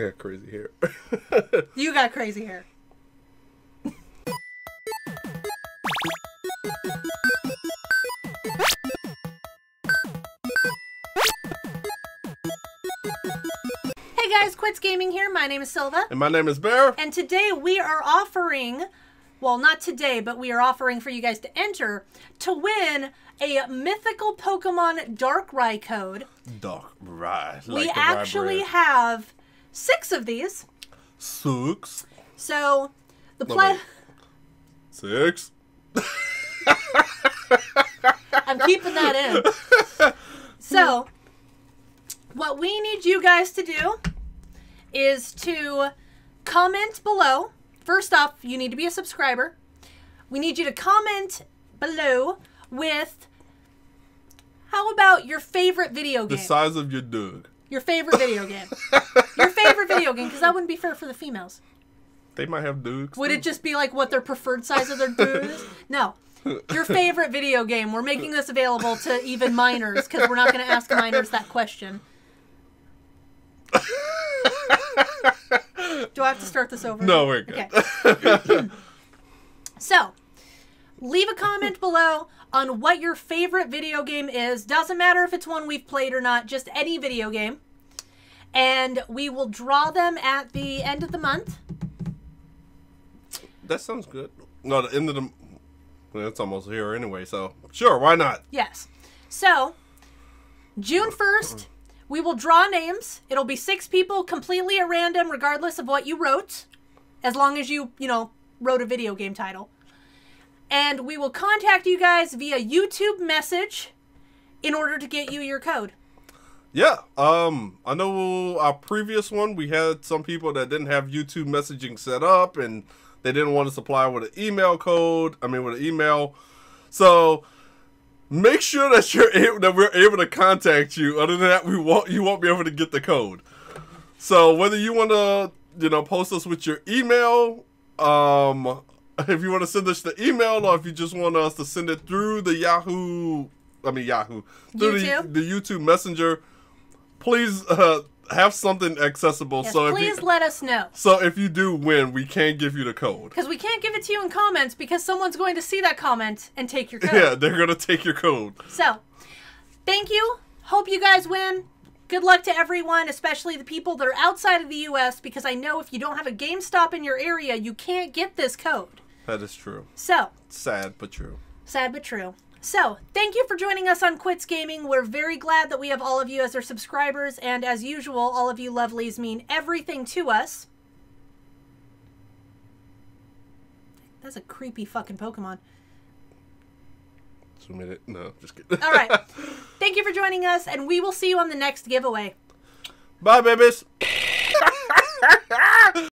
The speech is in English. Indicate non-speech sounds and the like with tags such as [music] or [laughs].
I got crazy hair. [laughs] You got crazy hair. Hey guys, Quits Gaming here. My name is Silva. and my name is Bear. And today we are offering, well, not today, but we are offering for you guys to enter to win a mythical Pokemon Darkrai code. Dark right. we like the actually have six of these. six. So the play. Six. [laughs] I'm keeping that in. So, what we need you guys to do is to comment below. First off, you need to be a subscriber. We need you to comment below with how about your favorite video game? The size of your dog. Your favorite video game. Your favorite video game, because that wouldn't be fair for the females. They might have dudes. Would it just be like what their preferred size of their dude is? No. Your favorite video game. We're making this available to even minors because we're not going to ask minors that question. [laughs] Do I have to start this over? No, we're good. Okay. [clears throat] So, leave a comment [laughs] below on what your favorite video game is. Doesn't matter if it's one we've played or not, just any video game. And we will draw them at the end of the month. That sounds good. No, the end of the. Well, it's almost here anyway, so sure, why not? Yes. So, June 1st, we will draw names. It'll be six people completely at random, regardless of what you wrote, as long as you, you know, wrote a video game title. And we will contact you guys via YouTube message in order to get you your code. Yeah. Um, I know our previous one we had some people that didn't have YouTube messaging set up and they didn't want to supply with an email code. I mean, with an email. So make sure that you're able, that we're able to contact you. Other than that, we won't you won't be able to get the code. So whether you want to you know post us with your email, um, [laughs] if you want to send us the email, or if you just want us to send it through the Yahoo, I mean Yahoo, through YouTube? the the YouTube Messenger, please uh, have something accessible. Yes, so if please you, let us know. so if you do win, we can't give you the code. Because we can't give it to you in comments because someone's going to see that comment and take your [laughs] code. Yeah, they're gonna take your code. So, thank you. Hope you guys win. Good luck to everyone, especially the people that are outside of the US, because I know if you don't have a GameStop in your area, you can't get this code. That is true. So, Sad but true. sad but true. So, thank you for joining us on Quits Gaming. We're very glad that we have all of you as our subscribers, and as usual, all of you lovelies mean everything to us. That's a creepy fucking Pokemon. Zoom in it. No, just kidding. All right. [laughs] Thank you for joining us, and we will see you on the next giveaway. Bye, babies. [laughs]